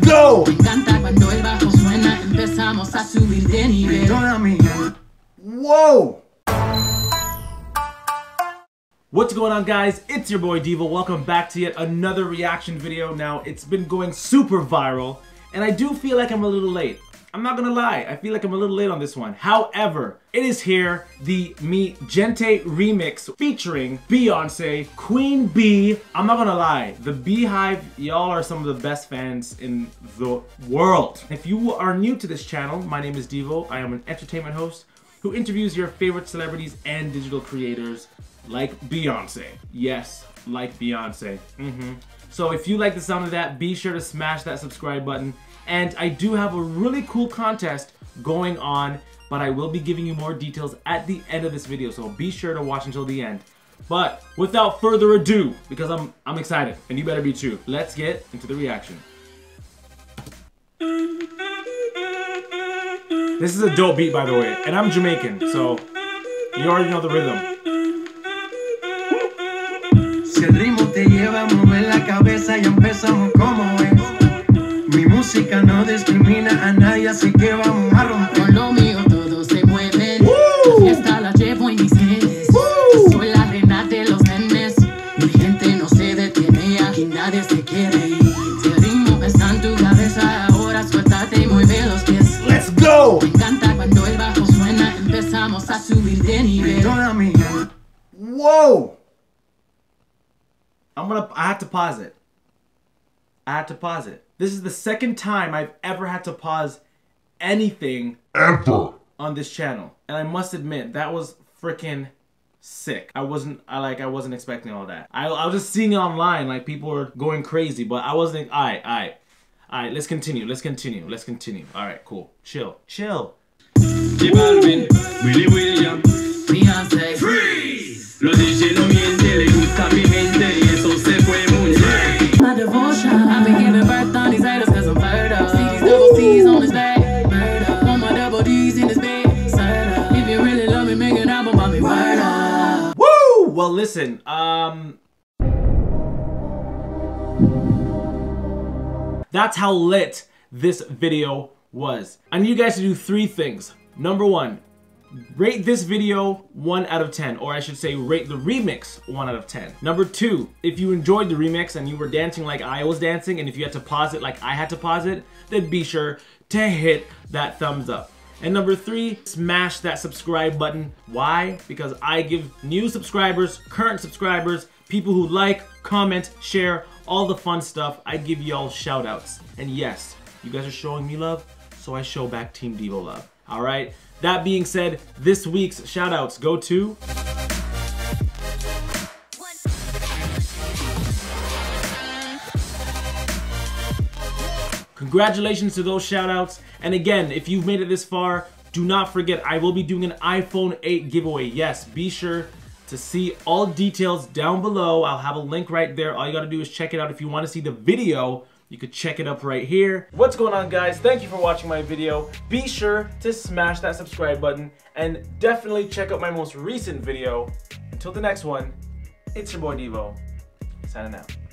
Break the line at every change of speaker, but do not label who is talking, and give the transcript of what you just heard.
go!
Me encanta cuando el bajo suena, empezamos a subir de nivel.
Toda.
Whoa! What's going on guys? It's your boy Devo. Welcome back to yet another reaction video. Now, it's been going super viral, and I do feel like I'm a little late. I'm not gonna lie, I feel like I'm a little late on this one. However, it is here, the Mi Gente remix featuring Beyonce, Queen Bee. I'm not gonna lie, the BeyHive, y'all are some of the best fans in the world. If you are new to this channel, my name is Devo. I am an entertainment host who interviews your favorite celebrities and digital creators like Beyonce. Yes, like Beyonce. Mm-hmm. So if you like the sound of that, be sure to smash that subscribe button. And I do have a really cool contest going on, but I will be giving you more details at the end of this video, so be sure to watch until the end. But without further ado, because I'm I'm excited, and you better be too, let's get into the reaction. This is a dope beat, by the way, and I'm Jamaican, so you already know the rhythm.
Cabeza, ya empezamos como es. Mi música no discrimina a nadie, así que vamos a romper.
Con lo mío todos se mueven.
Woo!
La fiesta la llevo en mis genes.
Woo!
Soy la reina de los nenes. Mi gente no se detiene y aquí nadie se quiere ir. Si el ritmo está en tu cabeza, ahora suéltate y mueve los pies.
Let's go!
Me encanta cuando el bajo suena, empezamos a subir de nivel.
Toda mi.
Whoa! I'm gonna. I had to pause it. I had to pause it. This is the second time I've ever had to pause anything
Ever.
on this channel, and I must admit that was freaking sick. I wasn't. I like. I wasn't expecting all that. I, I was just seeing it online, like people were going crazy, but I wasn't. All right, all right, all right. Let's continue. Let's continue. Let's continue. All right, cool. Chill. Chill.
J Balvin, Willy William,
Beyonce.
los DJ no mienten,
listen. Um. That's how lit this video was. I need you guys to do three things. Number one, rate this video 1 out of 10, or I should say rate the remix 1 out of 10. Number two, if you enjoyed the remix and you were dancing like I was dancing, and if you had to pause it like I had to pause it, then be sure to hit that thumbs up. And number three, smash that subscribe button. Why? Because I give new subscribers, current subscribers, people who like, comment, share, all the fun stuff. I give y'all shout outs. And yes, you guys are showing me love, so I show back Team Devo love. All right? That being said, this week's shout outs go to Congratulations to those shout outs. And again, if you've made it this far, do not forget I will be doing an iPhone 8 giveaway. Yes, be sure to see all details down below. I'll have a link right there. All you gotta do is check it out. If you wanna see the video, you could check it up right here. What's going on guys? Thank you for watching my video. Be sure to smash that subscribe button and definitely check out my most recent video. Until the next one, it's your boy Devo, signing out.